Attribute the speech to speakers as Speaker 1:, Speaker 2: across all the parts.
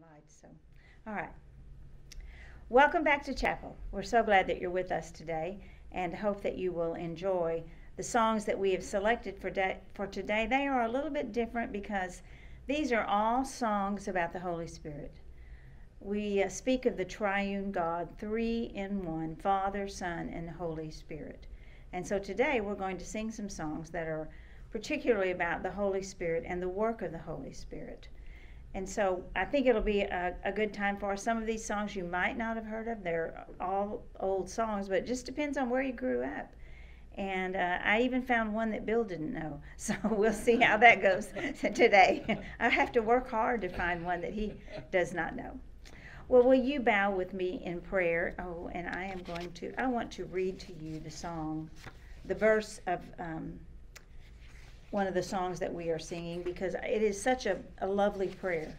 Speaker 1: lights. So, all right. Welcome back to chapel. We're so glad that you're with us today, and hope that you will enjoy the songs that we have selected for day, for today. They are a little bit different because these are all songs about the Holy Spirit. We uh, speak of the triune God, three in one Father, Son, and Holy Spirit. And so today we're going to sing some songs that are particularly about the Holy Spirit and the work of the Holy Spirit. And so I think it'll be a, a, good time for us. Some of these songs you might not have heard of. They're all old songs, but it just depends on where you grew up. And uh, I even found one that Bill didn't know. So we'll see how that goes today. I have to work hard to find one that he does not know. Well, will you bow with me in prayer? Oh, and I am going to, I want to read to you the song, the verse of. Um, one of the songs that we are singing because it is such a, a lovely prayer.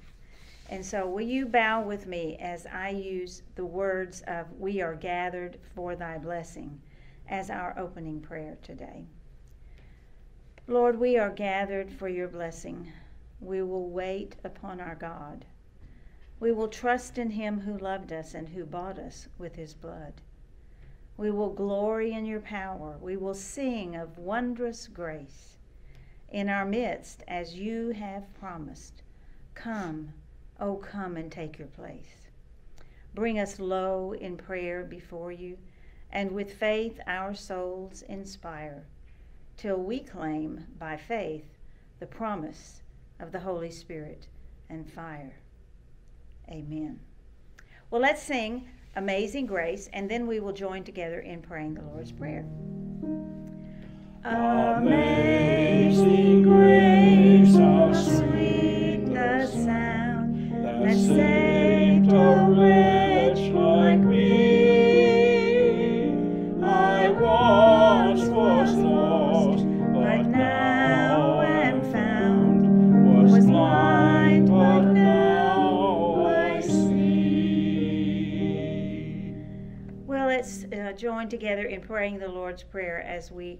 Speaker 1: And so, will you bow with me as I use the words of We are gathered for thy blessing as our opening prayer today? Lord, we are gathered for your blessing. We will wait upon our God. We will trust in him who loved us and who bought us with his blood. We will glory in your power. We will sing of wondrous grace in our midst as you have promised. Come, oh, come and take your place. Bring us low in prayer before you, and with faith our souls inspire, till we claim by faith the promise of the Holy Spirit and fire. Amen. Well, let's sing Amazing Grace, and then we will join together in praying the Lord's Prayer. Amazing grace, how sweet the sound that saved a wretch like me. I once was lost, but now am found. Was blind, but now I see. Well, let's uh, join together in praying the Lord's Prayer as we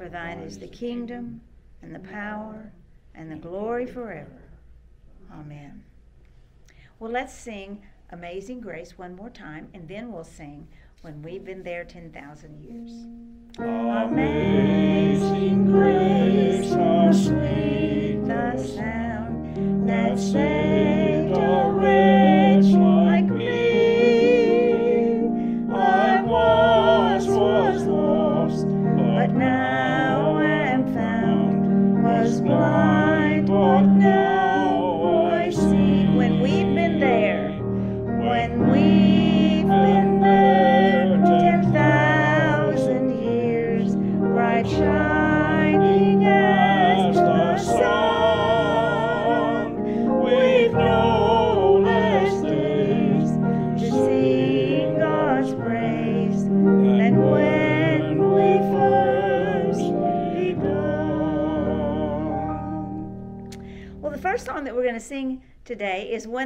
Speaker 1: For thine is the kingdom, and the power, and the glory forever. Amen. Well, let's sing Amazing Grace one more time, and then we'll sing When We've Been There 10,000 Years. Amazing grace,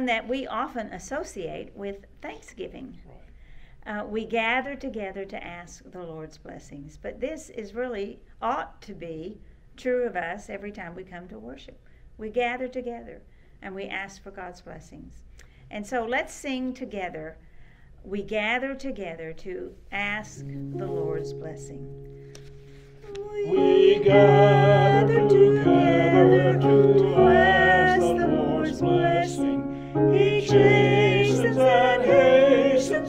Speaker 1: one that we often associate with Thanksgiving. Uh, we gather together to ask the Lord's blessings, but this is really ought to be true of us every time we come to worship. We gather together and we ask for God's blessings. And so let's sing together. We gather together to ask the Lord's blessing.
Speaker 2: We gather together to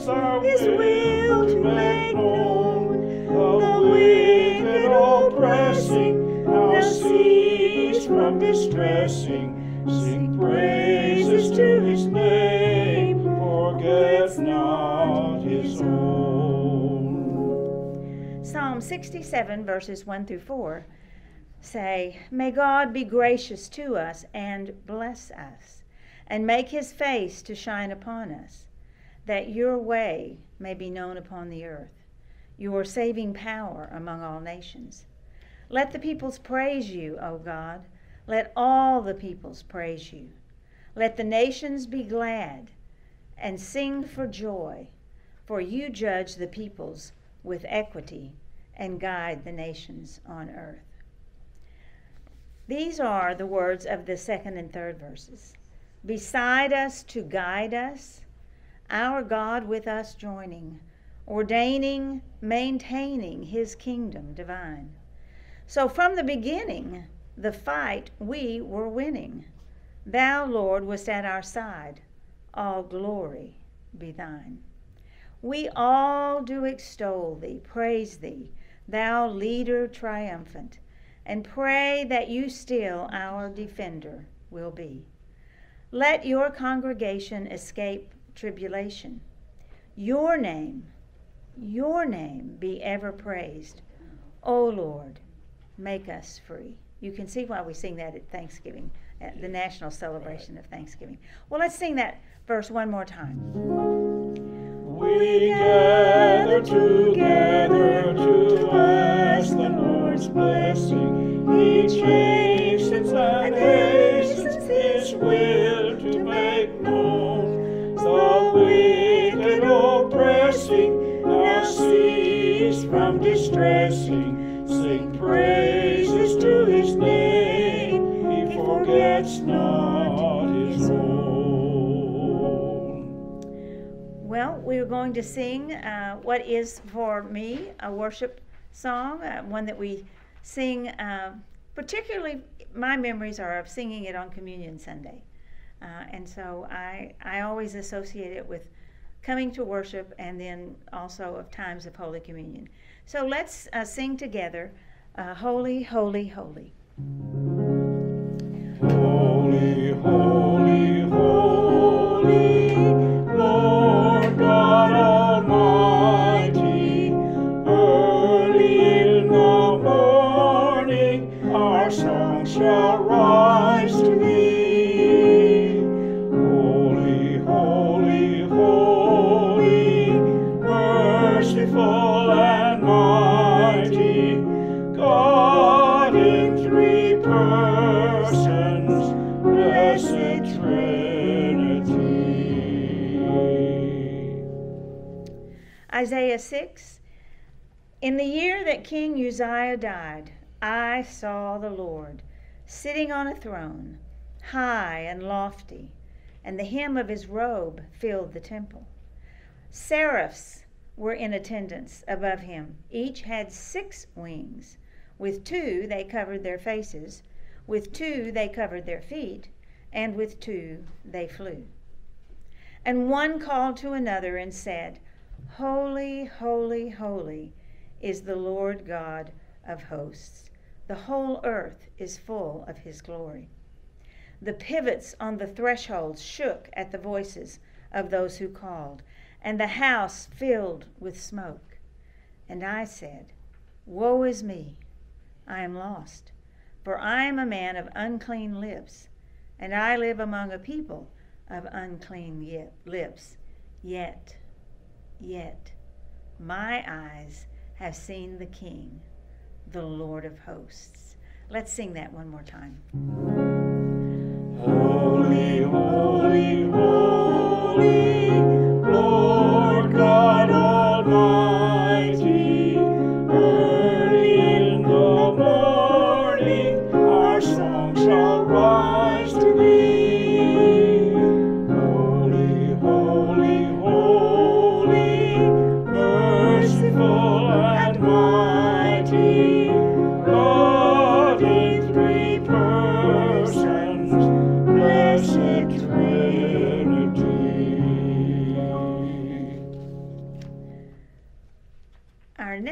Speaker 1: His will to make known
Speaker 2: The wicked oppressing now cease from distressing. Sing praises to His name, forget not His own.
Speaker 1: Psalm 67, verses 1 through 4 say, May God be gracious to us and bless us. and make his face to shine upon us, that your way may be known upon the earth, your saving power among all nations. Let the peoples praise you, O God. Let all the peoples praise you. Let the nations be glad and sing for joy, for you judge the peoples with equity and guide the nations on earth. These are the words of the second and third verses. Beside us to guide us, our God with us joining, ordaining, maintaining his kingdom divine. So from the beginning, the fight we were winning. Thou, Lord, wast at our side. All glory be thine. We all do extol thee, praise thee, thou leader triumphant, and pray that you still our defender will be. Let your congregation escape tribulation. Your name, your name be ever praised. O Lord, make us free. You can see why we sing that at Thanksgiving, at the national celebration of Thanksgiving. Well, let's sing that verse one more time.
Speaker 2: We gather together
Speaker 1: going to sing uh, what is for me a worship song, uh, one that we sing. Uh, particularly, my memories are of singing it on Communion Sunday, uh, and so I I always associate it with coming to worship and then also of times of Holy Communion. So let's uh, sing together, uh, "Holy, Holy, Holy."
Speaker 2: Holy, holy, holy, our song shall rise to thee. Holy, holy, holy, merciful and mighty, God in three persons, blessed Trinity.
Speaker 1: Isaiah 6 In the year that King Uzziah died, I saw the Lord sitting on a throne, high and lofty, and the hem of his robe filled the temple. Seraphs were in attendance above him. Each had six wings. With two they covered their faces, with two they covered their feet, and with two they flew. And one called to another and said, Holy, holy, holy is the Lord God of hosts. The whole earth is full of his glory. The pivots on the thresholds shook at the voices of those who called, and the house filled with smoke. And I said, Woe is me! I am lost, for I am a man of unclean lips, and I live among a people of unclean lips. Yet, yet, my eyes have seen the King, the Lord of hosts. Let's sing that one more time.
Speaker 2: Holy, holy, holy,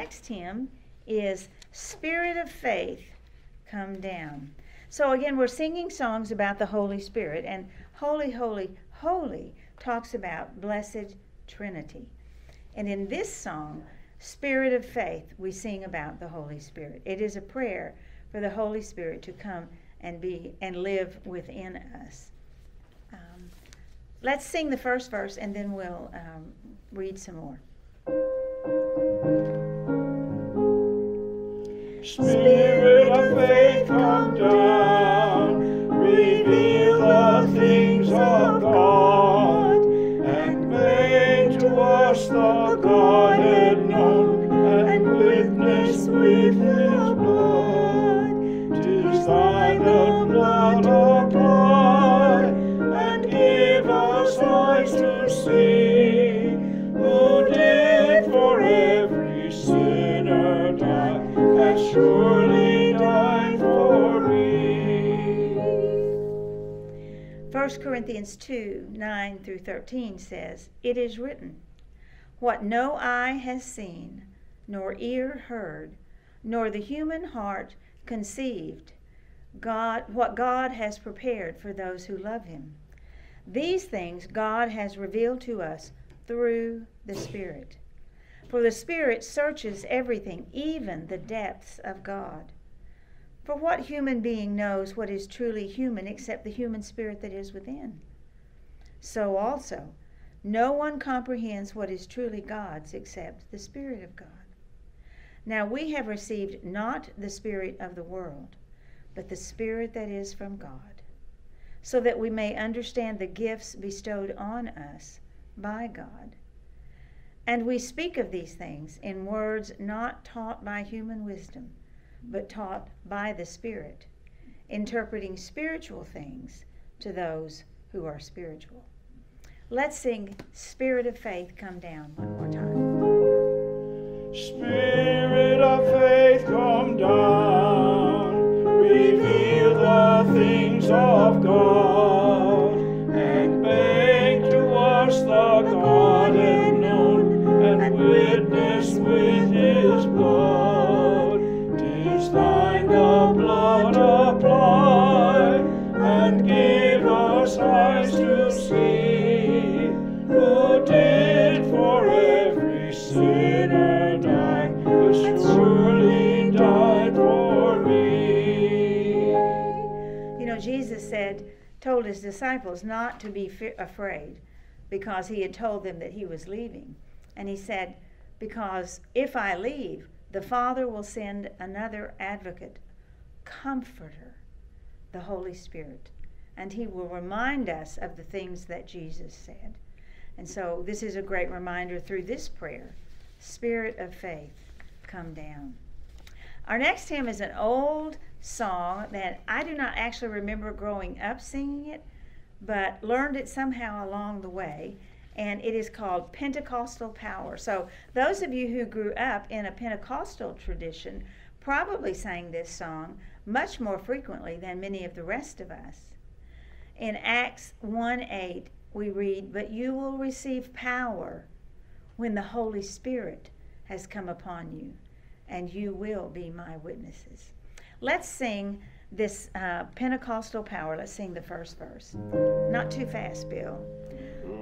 Speaker 1: next hymn is Spirit of Faith, Come Down. So again, we're singing songs about the Holy Spirit, and Holy, Holy, Holy talks about Blessed Trinity. And in this song, Spirit of Faith, we sing about the Holy Spirit. It is a prayer for the Holy Spirit to come and be and live within us. Um, let's sing the first verse and then we'll um, read some more.
Speaker 2: Spirit of faith, come down, reveal the things of God, and make to us the Godhead
Speaker 1: 1 Corinthians 2 9 through 13 says, It is written, What no eye has seen, nor ear heard, nor the human heart conceived, God, what God has prepared for those who love Him. These things God has revealed to us through the Spirit. For the Spirit searches everything, even the depths of God. For what human being knows what is truly human except the human spirit that is within? So also, no one comprehends what is truly God's except the Spirit of God. Now we have received not the Spirit of the world, but the Spirit that is from God, so that we may understand the gifts bestowed on us by God. And we speak of these things in words not taught by human wisdom but taught by the Spirit, interpreting spiritual things to those who are spiritual. Let's sing Spirit of Faith Come Down one more time.
Speaker 2: Spirit of faith, come down, reveal the things of God,
Speaker 1: told his disciples not to be fe- afraid because he had told them that he was leaving. And he said, Because if I leave, the Father will send another advocate, comforter, the Holy Spirit, and he will remind us of the things that Jesus said. And so this is a great reminder through this prayer Spirit of faith, come down. Our next hymn is an old song that I do not actually remember growing up singing it, but learned it somehow along the way. And it is called Pentecostal Power. So, those of you who grew up in a Pentecostal tradition probably sang this song much more frequently than many of the rest of us. In Acts 1 8, we read, But you will receive power when the Holy Spirit has come upon you, and you will be my witnesses. Let's sing this uh, Pentecostal power. Let's sing the first verse. Not too fast, Bill.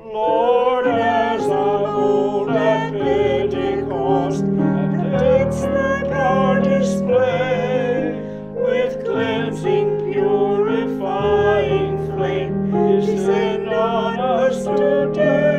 Speaker 2: Lord, as of old at Pentecost, and didst thy power display, with cleansing, purifying flame, descend on us today.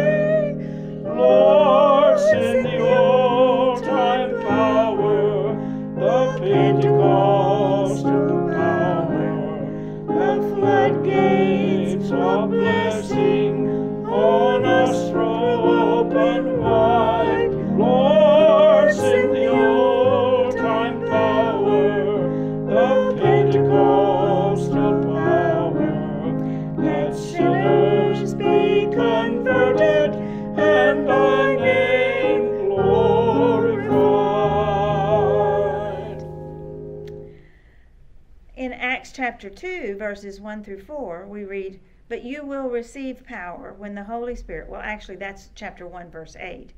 Speaker 1: Chapter 2, verses 1 through 4, we read, But you will receive power when the Holy Spirit, well, actually, that's chapter 1, verse 8.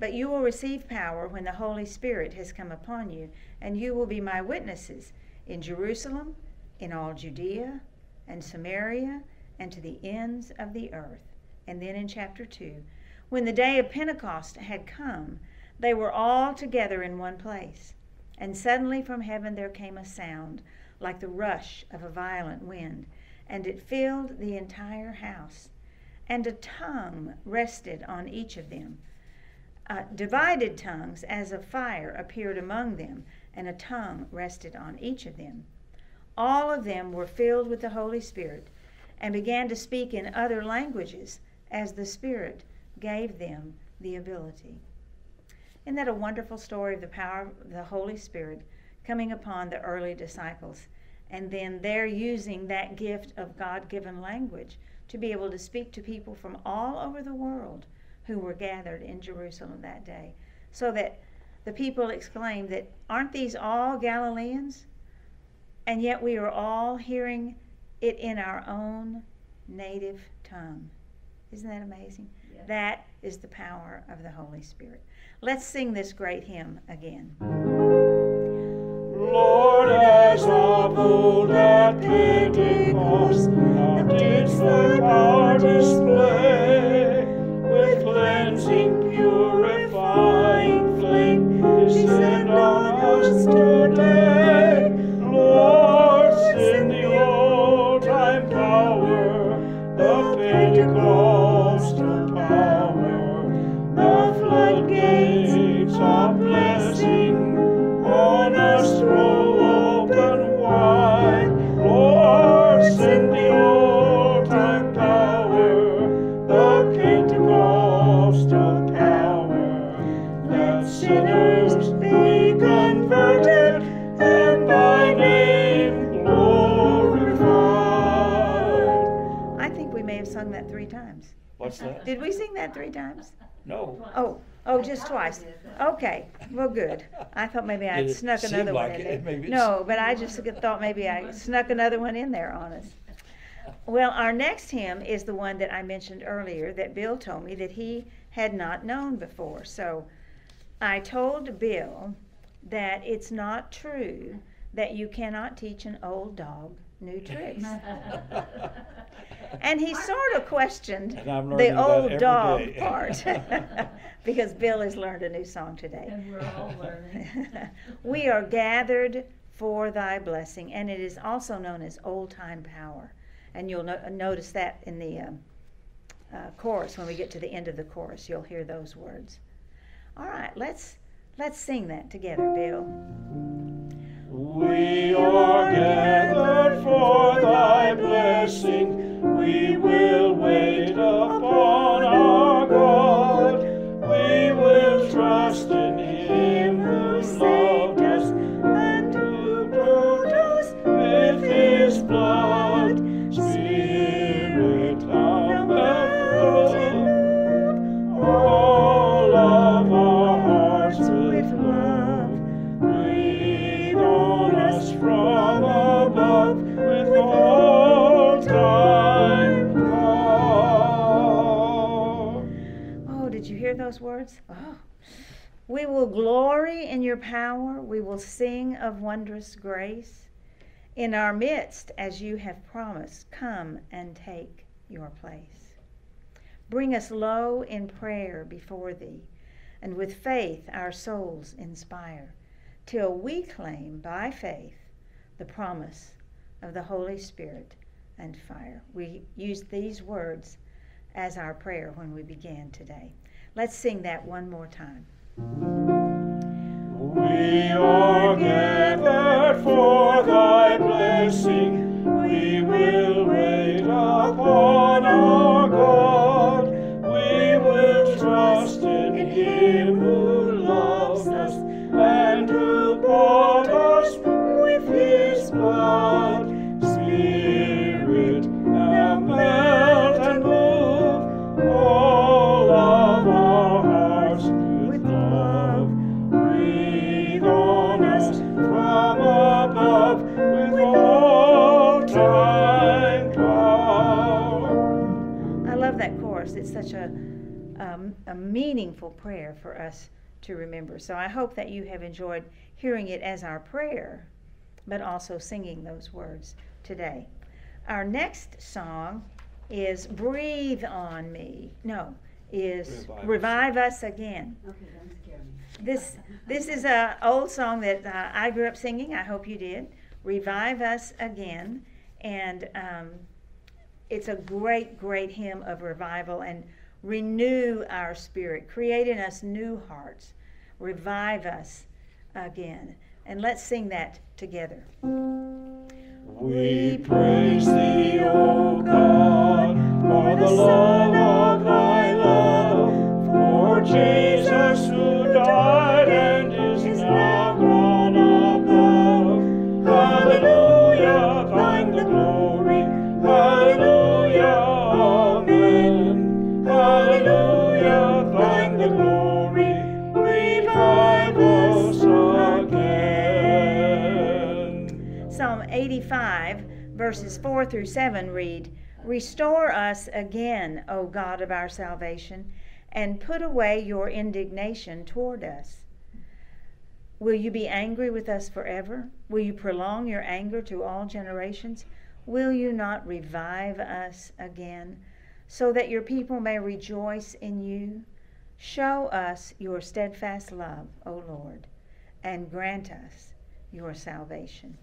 Speaker 1: But you will receive power when the Holy Spirit has come upon you, and you will be my witnesses in Jerusalem, in all Judea and Samaria, and to the ends of the earth. And then in chapter 2, when the day of Pentecost had come, they were all together in one place. And suddenly from heaven there came a sound like the rush of a violent wind, and it filled the entire house. and a tongue rested on each of them. Uh, divided tongues as of fire appeared among them, and a tongue rested on each of them. All of them were filled with the Holy Spirit and began to speak in other languages as the Spirit gave them the ability. Isn't that a wonderful story of the power of the Holy Spirit coming upon the early disciples? And then they're using that gift of God given language to be able to speak to people from all over the world who were gathered in Jerusalem that day. So that the people exclaimed that, aren't these all Galileans? And yet we are all hearing it in our own native tongue. Isn't that amazing?
Speaker 3: Yes.
Speaker 1: That is the power of the Holy Spirit. Let's sing this great hymn again.
Speaker 2: Didst thy power
Speaker 1: Did we sing that three times?
Speaker 2: No.
Speaker 1: Oh, oh, just twice. Okay, well, good. I thought maybe I'd
Speaker 2: It
Speaker 1: snuck
Speaker 2: seemed
Speaker 1: another one
Speaker 2: like
Speaker 1: in
Speaker 2: it.
Speaker 1: there.
Speaker 2: Maybe it's-
Speaker 1: No, but I just thought maybe I snuck another one in there on us. Well, our next hymn is the one that I mentioned earlier that Bill told me that he had not known before. So I told Bill that it's not true that you cannot teach an old dog new tricks. And he sort of questioned the old dog
Speaker 2: day.
Speaker 1: part because Bill has learned a new song today.
Speaker 3: And we're all learning.
Speaker 1: we are gathered for thy blessing, and it is also known as old time power. And you'll no- notice that in the um, uh, chorus when we get to the end of the chorus, you'll hear those words. All right, let's let's sing that together, Bill.
Speaker 2: We are gathered for thy blessing. We will wait upon our God. We will trust in
Speaker 1: We will glory in your power. We will sing of wondrous grace. In our midst, as you have promised, come and take your place. Bring us low in prayer before thee, and with faith our souls inspire, till we claim by faith the promise of the Holy Spirit and fire. We use these words as our prayer when we began today. Let's sing that one more time.
Speaker 2: We are gathered for thy blessing. We will wait upon our God. We will trust
Speaker 1: prayer for us to remember. So I hope that you have enjoyed hearing it as our prayer, but also singing those words today. Our next song is Breathe on Me. No, is
Speaker 2: Revive Us.
Speaker 1: Revive Us Again.
Speaker 3: Okay, don't scare me.
Speaker 1: This this is an old song that uh, I grew up singing. I hope you did. Revive us again, and um, it's a great, great hymn of revival and renew our spirit, create in us new hearts, revive us again. And let's sing that together.
Speaker 2: We praise thee, O God, for the love of thy love, for Jesus
Speaker 1: verses 4 through 7 read Restore us again, O God of our salvation, and put away your indignation toward us. Will you be angry with us forever? Will you prolong your anger to all generations? Will you not revive us again, so that your people may rejoice in you? Show us your steadfast love, O Lord, and grant us your salvation.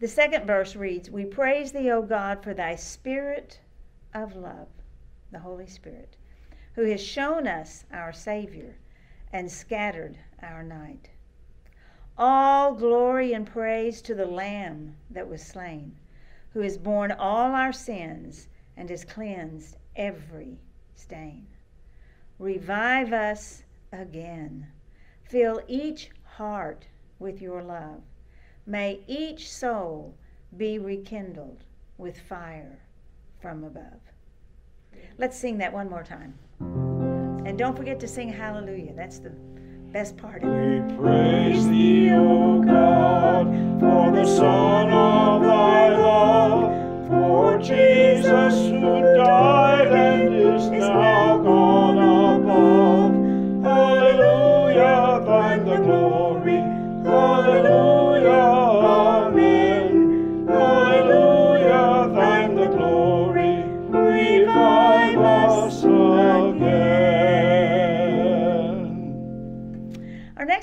Speaker 1: The second verse reads We praise thee, O God, for thy spirit of love, the Holy Spirit, who has shown us our Savior and scattered our night. All glory and praise to the Lamb that was slain, who has borne all our sins and has cleansed every stain. Revive us again. Fill each heart with your love. May each soul be rekindled with fire from above. Let's sing that one more time. And don't forget to sing hallelujah. That's the best part of it.
Speaker 2: We praise thee, O God, for the Son of thy love, for Jesus who died and is now gone above. Hallelujah,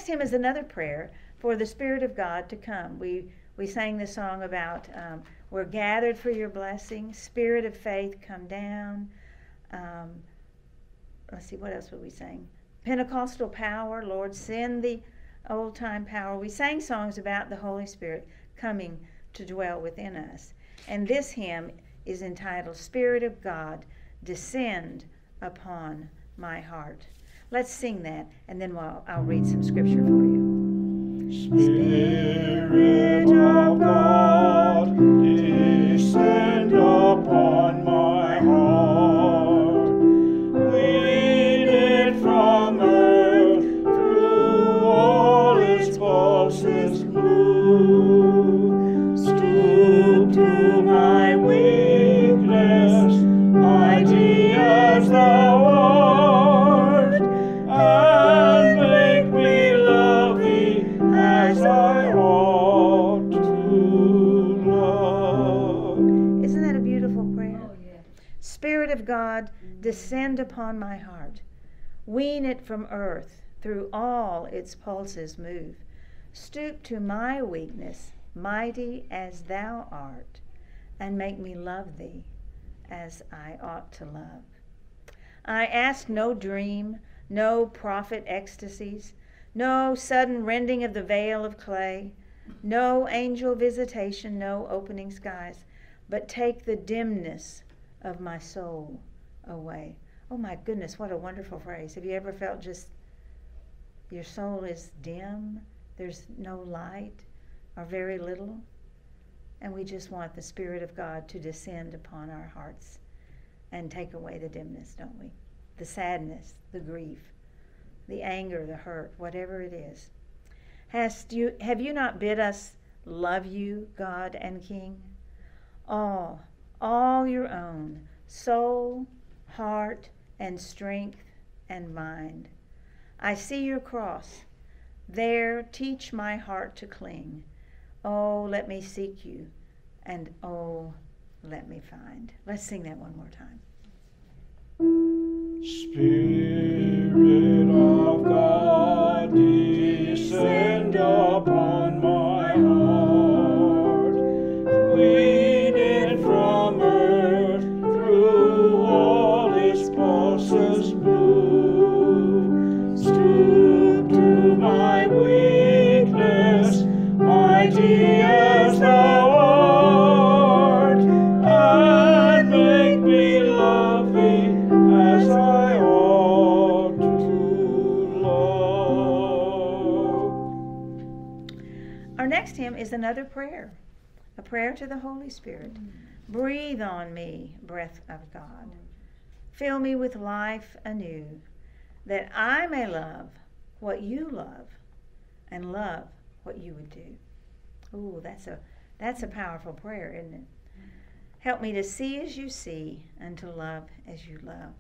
Speaker 1: hymn is another prayer for the Spirit of God to come. We we sang the song about um, we're gathered for your blessing. Spirit of faith, come down. Um, let's see, what else would we sing? Pentecostal power, Lord, send the old time power. We sang songs about the Holy Spirit coming to dwell within us. And this hymn is entitled Spirit of God, Descend Upon My Heart. Let's sing that, and then we'll, I'll read some scripture for you.
Speaker 2: Spirit of God, descend upon my heart.
Speaker 1: Wean it from earth, through all its pulses move. Stoop to my weakness, mighty as thou art, and make me love thee as I ought to love. I ask no dream, no prophet ecstasies, no sudden rending of the veil of clay, no angel visitation, no opening skies, but take the dimness of my soul away. Oh my goodness, what a wonderful phrase. Have you ever felt just your soul is dim? There's no light or very little? And we just want the Spirit of God to descend upon our hearts and take away the dimness, don't we? The sadness, the grief, the anger, the hurt, whatever it is. Hast you, have you not bid us love you, God and King? All, all your own, soul, heart, and strength and mind. I see your cross. There teach my heart to cling. Oh, let me seek you, and oh, let me find. Let's sing that one more time.
Speaker 2: Spirit of God, descend upon
Speaker 1: another prayer, a prayer to the Holy Spirit. Breathe on me, breath of God. Fill me with life anew, that I may love what you love and love what you would do. Ooh, that's a that's a powerful prayer, isn't it? Help me to see as you see and to love as you love.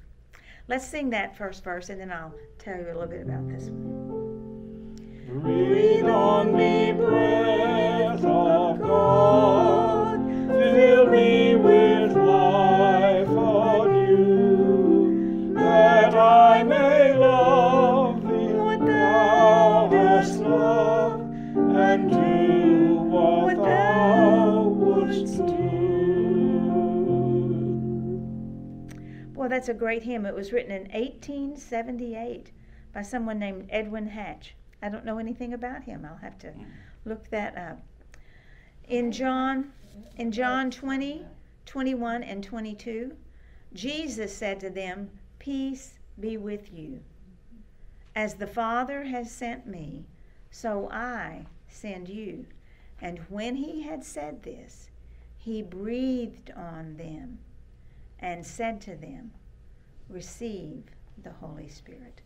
Speaker 1: Let's sing that first verse and then I'll tell you a little bit about this one.
Speaker 2: Breathe on me, breath of God. Fill me with life anew, that I may love thee, what thou hast loved, and do what thou wouldst do.
Speaker 1: Boy, that's a great hymn. It was written in 1878 by someone named Edwin Hatch. I don't know anything about him. I'll have to mm. look that up. In John in John 20, 21 and 22, Jesus said to them, "Peace be with you. As the Father has sent me, so I send you." And when he had said this, he breathed on them and said to them, Receive the Holy Spirit.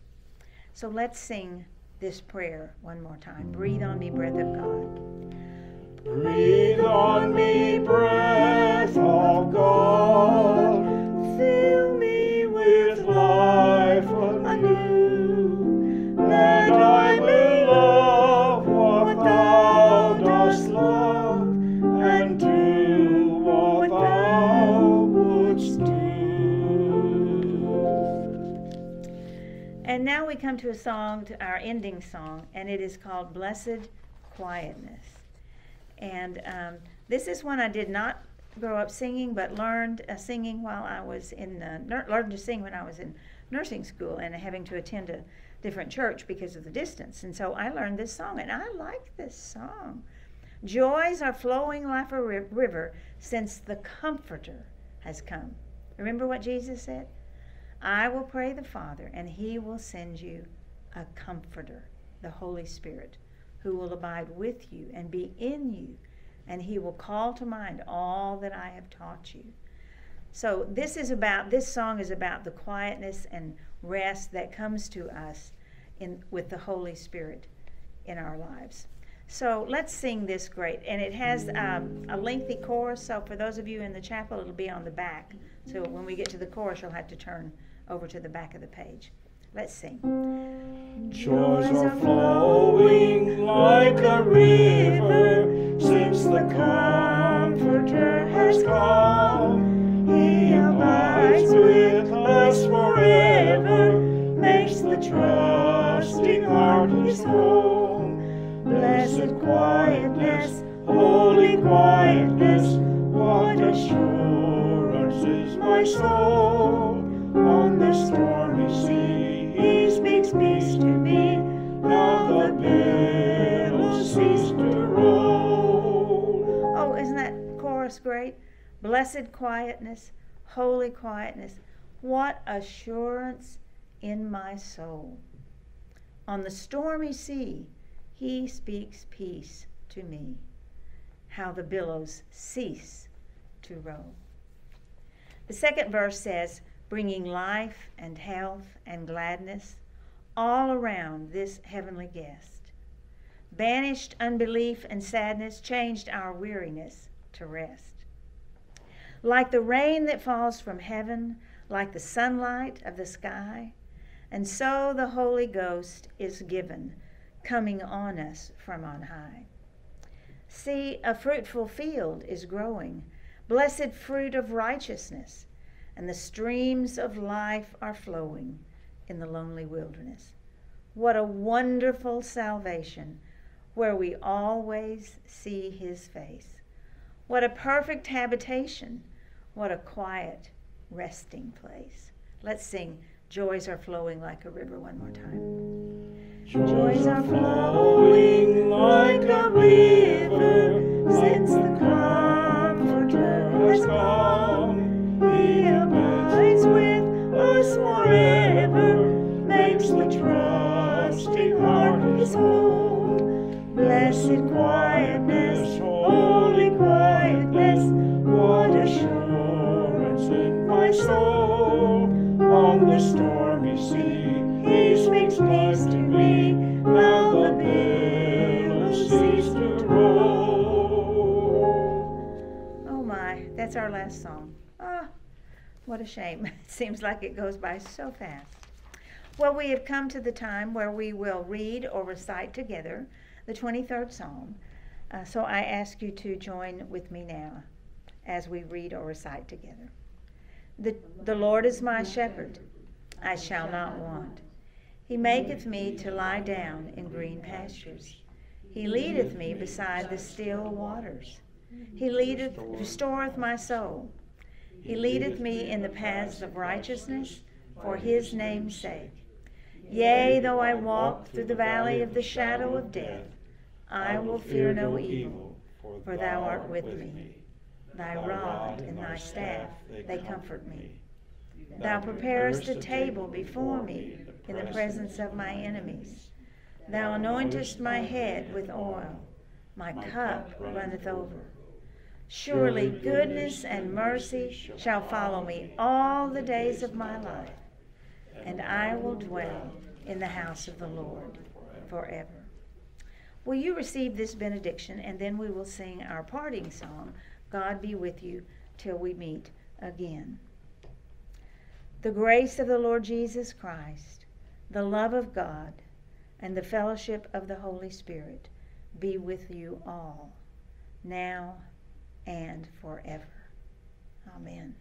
Speaker 1: So let's sing this prayer one more time. Breathe on me, breath of God.
Speaker 2: Breathe on me, breath of God. Fill me with life anew, that I may love what thou dost love, and do what thou wouldst do.
Speaker 1: And now we come to a song, to our ending song, and it is called Blessed Quietness. And um, this is one I did not grow up singing, but learned uh, singing while I was in, uh, learned to sing when I was in nursing school and having to attend a different church because of the distance. And so I learned this song, and I like this song. Joys are flowing like a ri- river since the Comforter has come. Remember what Jesus said? I will pray the Father, and he will send you a comforter, the Holy Spirit, who will abide with you and be in you, and he will call to mind all that I have taught you. So this is about this song is about the quietness and rest that comes to us in with the Holy Spirit in our lives. So let's sing this great, and it has um, a lengthy chorus. So for those of you in the chapel, it'll be on the back. So when we get to the chorus, you'll have to turn over to the back of the page. Let's sing.
Speaker 2: Joys are flowing like a river since the Comforter has come. He abides with us forever, makes the trusting heart his home. Blessed quietness, holy quietness, what assurance is my soul on the stormy sea.
Speaker 1: Blessed quietness, holy quietness. What assurance in my soul. On the stormy sea, he speaks peace to me. How the billows cease to roll. The second verse says, bringing life and health and gladness all around this heavenly guest. Banished unbelief and sadness, changed our weariness to rest. Like the rain that falls from heaven, like the sunlight of the sky, and so the Holy Ghost is given, coming on us from on high. See, a fruitful field is growing, blessed fruit of righteousness, and the streams of life are flowing in the lonely wilderness. What a wonderful salvation where we always see his face. What a perfect habitation. What a quiet resting place. Let's sing Joys Are Flowing Like a River one more time.
Speaker 2: Joys are flowing like a river since the Comforter has come. He abides with us forever, makes the trusting heart his home. Blessed quietness, soul. On the stormy sea, he speaks to me. Now the billows cease to roll.
Speaker 1: Oh my, that's our last song. Ah, what a shame. It seems like it goes by so fast. Well, we have come to the time where we will read or recite together the 23rd Psalm. Uh, so I ask you to join with me now as we read or recite together. The, the Lord is my shepherd, I shall not want. He maketh me to lie down in green pastures. He leadeth me beside the still waters. He leadeth, restoreth my soul. He leadeth me in the paths of righteousness for his name's sake. Yea, though I walk through the valley of the shadow of death, I will fear no evil, for thou art with me. Thy rod and thy staff, they comfort me. Thou preparest a table before me in the presence of my enemies. Thou anointest my head with oil, my cup runneth over. Surely goodness and mercy shall follow me all the days of my life, and I will dwell in the house of the Lord forever. Will you receive this benediction, and then we will sing our parting song, God be with you till we meet again. The grace of the Lord Jesus Christ, the love of God, and the fellowship of the Holy Spirit be with you all, now and forever. Amen.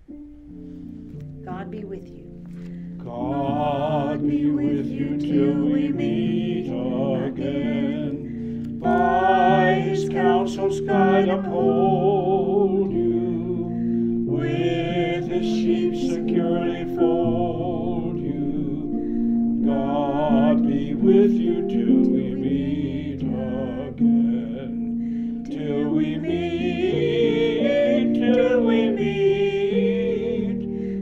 Speaker 1: God be with you.
Speaker 2: God be with you till we meet again. By his counsel's guide uphold you. With his sheep securely fold you. God be with you till we meet again. Till we meet, till we meet,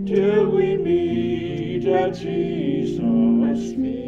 Speaker 2: till we meet at Jesus' feet.